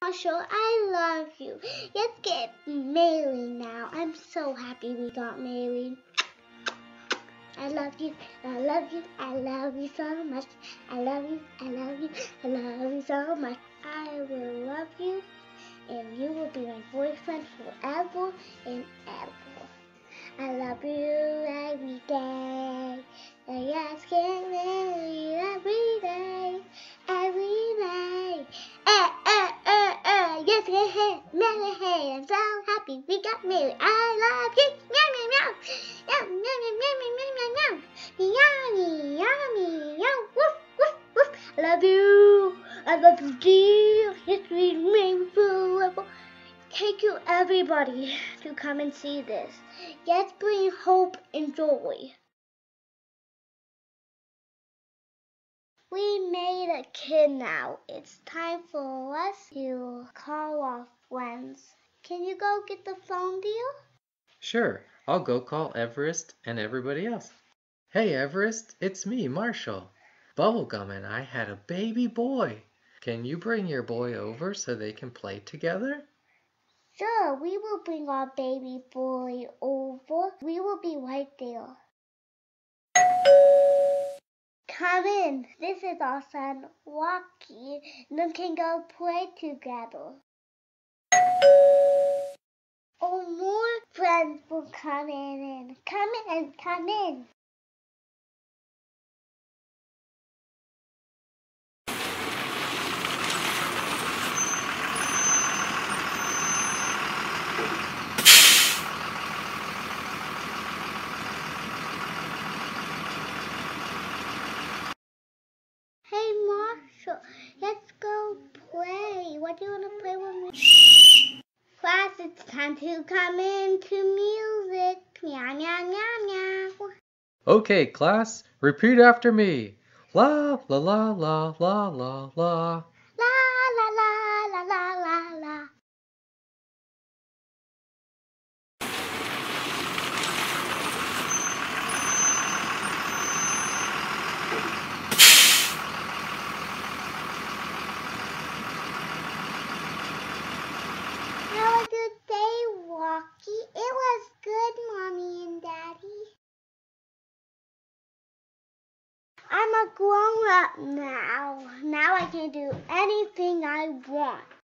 Marshall, I love you. Let's get married now. I'm so happy we got married. I love you, I love you, I love you so much. I love you, I love you, I love you so much. I will love you, and you will be my boyfriend forever and ever. I love you every day. I ask Yes, hey, hey. I'm so happy we got married. I love you. Meow, meow, meow. Meow, meow, meow, meow, meow, meow, meow. Meow, meow, meow. Woof, woof, woof. I love you. I love you, dear. We remain forever. Thank you, everybody, to come and see this. Let's bring hope and joy. We made a kid now. It's time for us to call our friends. Can you go get the phone, dear? Sure, I'll go call Everest and everybody else. Hey, Everest, it's me, Marshall. Bubblegum and I had a baby boy. Can you bring your boy over so they can play together? Sure, we will bring our baby boy over. We will be right there. Come in. This is our son, Rocky. Then can go play together. Oh, more friends will come in and come in come in. Hey Marshall, let's go What do you want to play with me? Class, it's time to come into music. Meow, meow, meow, meow. Okay, class, repeat after me. La la la la la. La la la la la la la. How was your day, Rocky? It was good, Mommy and Daddy. I'm a grown up now. Now I can do anything I want.